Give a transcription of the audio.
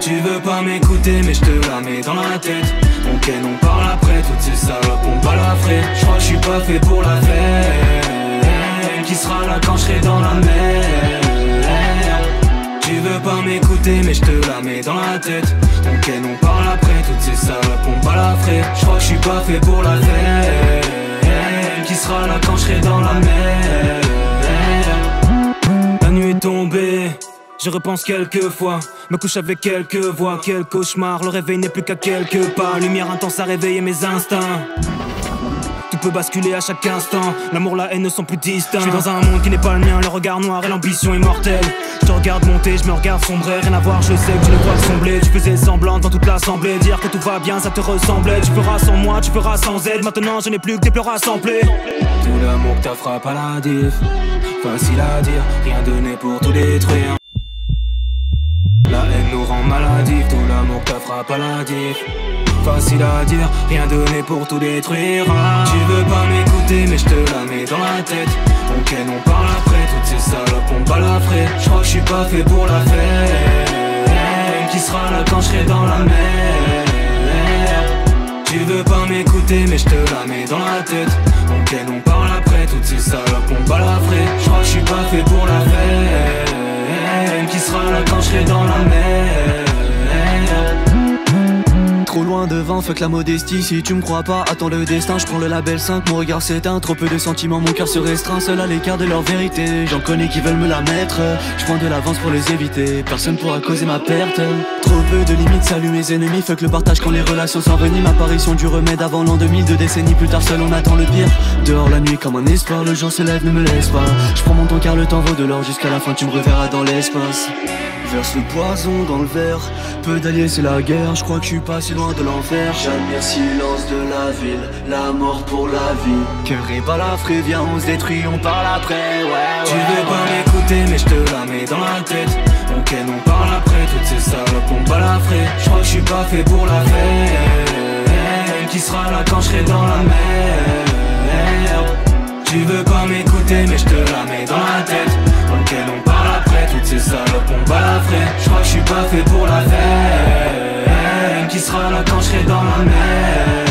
Tu veux pas m'écouter mais je te la mets dans la tête. Ok on parle après toutes ces salopes on pas la frais Je crois que je suis pas fait pour la faire Qui sera là quand je serai dans la mer? Tu veux pas m'écouter mais je te la mets dans la tête. Ok on Je crois que je suis pas fait pour la faire Qui sera là quand je serai dans la mer? La nuit est tombée. Je repense quelques fois, me couche avec quelques voix, quel cauchemar, le réveil n'est plus qu'à quelques pas, lumière intense à réveiller mes instincts. Peut basculer à chaque instant, l'amour, la haine ne sont plus distincts. Je suis dans un monde qui n'est pas le mien, le regard noir et l'ambition immortelle. Je te regarde monter, je me regarde sombrer, rien à voir, je sais que tu ne vois sembler. Tu faisais semblant dans toute l'assemblée, dire que tout va bien, ça te ressemblait. Tu feras sans moi, tu feras sans aide, maintenant je n'ai plus que des pleurs assemblés. Tout l'amour que t'as frappe à la diff, facile à dire, rien donné pour tout détruire. Tout l'amour que frappe à la diff. Facile à dire, rien donné pour tout détruire. Tu veux pas m'écouter, mais je te la mets dans la tête. Ok, on parle après, toutes ces salopes on pas la. Je crois que je suis pas fait pour la faire. Qui sera là quand je serai dans la mer? Tu veux pas m'écouter, mais je te la mets dans la tête. Ok, on parle après, toutes ces salopes on pas la. Je crois que je suis pas fait pour la faire qui sera là quand je serai dans la mer devant, fuck la modestie. Si tu me crois pas, attends le destin. Je prends le label 5, mon regard s'éteint. Trop peu de sentiments, mon cœur se restreint. Seul à l'écart de leur vérité. J'en connais qui veulent me la mettre. Je prends de l'avance pour les éviter. Personne pourra causer ma perte Trop peu de limites, salut mes ennemis Fuck le partage quand les relations s'enveniment Apparition du remède avant l'an 2000 Deux décennies plus tard, seul on attend le pire. Dehors la nuit comme un espoir Le jour se lève, ne me laisse pas. Je prends mon temps car le temps vaut de l'or Jusqu'à la fin tu me reverras dans l'espace. Verse le poison dans le verre Peu d'alliés c'est la guerre. Je crois que je suis pas si loin de l'enfer. J'admire silence de la ville La mort pour la vie. Cœur et balafré Viens on se détruit on parle après. Ouais Tu veux pas Je crois que je suis pas fait pour la fête. Qui sera là quand je serai dans la merde? Tu veux pas m'écouter mais je te la mets dans la tête. Dans lequel on parle après Toutes ces salopes on bat la Je crois que je suis pas fait pour la fête. Qui sera là quand je serai dans la merde?